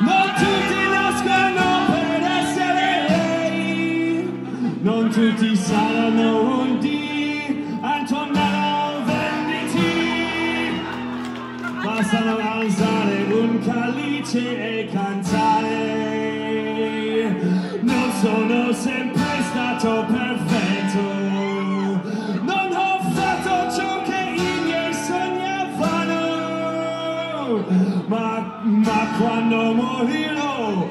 Non tutti nascono per essere lei, non tutti saranno un dì, Antonello Venditti. Bastano alzare un calice e cantare. Non sono sempre stato perfetto. Ma, ma quando morirò.